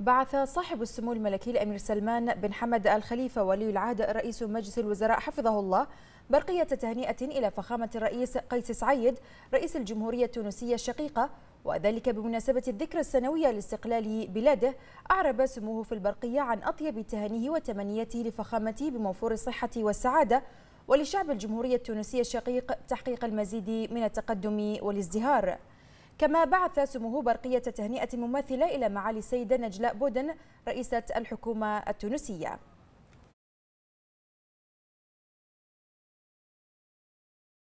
بعث صاحب السمو الملكي الأمير سلمان بن حمد الخليفة ولي العهد رئيس مجلس الوزراء حفظه الله برقية تهنئة إلى فخامة الرئيس قيس سعيد رئيس الجمهورية التونسية الشقيقة. وذلك بمناسبة الذكرى السنوية لاستقلال بلاده أعرب سموه في البرقية عن أطيب تهانيه وتمنيته لفخامته بموفور الصحة والسعادة. ولشعب الجمهورية التونسية الشقيق تحقيق المزيد من التقدم والازدهار. كما بعث سموه برقية تهنئة مماثلة إلى معالي السيدة نجلاء بودن رئيسة الحكومة التونسية.